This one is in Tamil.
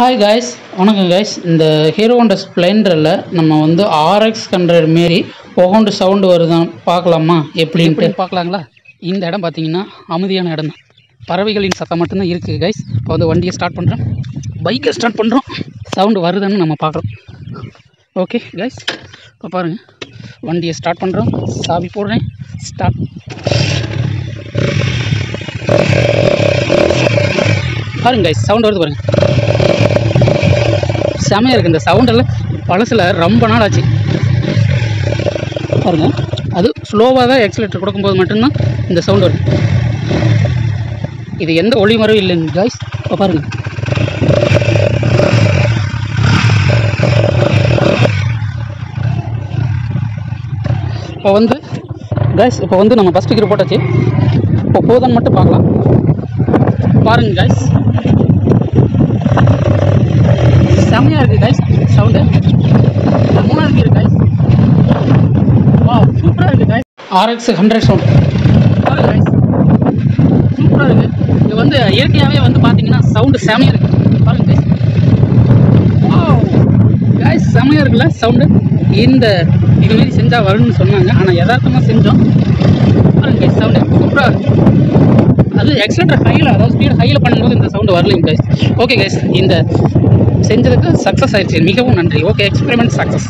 ஹாய் காய்ஸ் வணக்கம் காய்ஸ் இந்த ஹீரோ ஹோண்டா ஸ்ப்ளெண்டரில் நம்ம வந்து ஆர்எக்ஸ் ஹண்ட்ரட் மாரி புகண்டு சவுண்டு வருதான் பார்க்கலாமா? எப்படின்ட்டு. பார்க்கலாங்களா? இந்த இடம் பார்த்தீங்கன்னா அமைதியான இடம் தான் பறவைகளின் சத்தம் மட்டும்தான் இருக்குது கைஸ் இப்போ வந்து வண்டியை ஸ்டார்ட் பண்ணுறோம் பைக்கை ஸ்டார்ட் பண்ணுறோம் சவுண்டு வருதுன்னு நம்ம பார்க்குறோம். ஓகே கைஸ் இப்போ பாருங்கள் வண்டியை ஸ்டார்ட் பண்ணுறோம் சாவி போடுறேன். ஸ்டார்ட் பாருங்க கைஸ் சவுண்ட் வருது பாருங்கள் செமையாக இருக்குது இந்த சவுண்டெல்லாம் பழசில் ரொம்ப நாள் ஆச்சு. பாருங்க. அது ஸ்லோவாக தான் எக்ஸலேட்டர் கொடுக்கும்போது மட்டும்தான் இந்த சவுண்ட் வரும். இது எந்த ஒளி மரம் இல்லைங்க காய்ஸ் இப்போ பாருங்கள் இப்போ வந்து காய்ஸ் இப்போ வந்து நம்ம ஃபஸ்ட் கிரு போட்டாச்சு. இப்போ போதன் மட்டும் பார்க்கலாம். பாருங்கள் காய்ஸ் செம்மையாக இருக்குது கைஸ் சவுண்டு செம்மையாக இருக்குது கைஸ் வா சூப்பராக இருக்குது guys RX hundred sound guys சூப்பராக இருக்குது இது வந்து இயற்கையாகவே வந்து பார்த்தீங்கன்னா சவுண்டு செம்மையாக இருக்குது பாருங்க கைஸ் கைஸ் செம்மையாக இருக்குல்ல சவுண்டு இந்த இதுமாரி செஞ்சால் வரும்னு சொன்னாங்க. ஆனால் யதார்த்தமாக செஞ்சோம். பாருங்க கைஸ் சவுண்டு சூப்பராக இருக்குது அது எக்ஸலேட்டர் ஹையில் அதாவது ஸ்பீடு ஹையில் பண்ணும்போது இந்த சவுண்டு வரலைங்க கைஸ் ஓகே கைஸ் இந்த செஞ்சதுக்கு சக்ஸஸ் ஆயிடுச்சு. மிகவும் நன்றி. Okay experiment success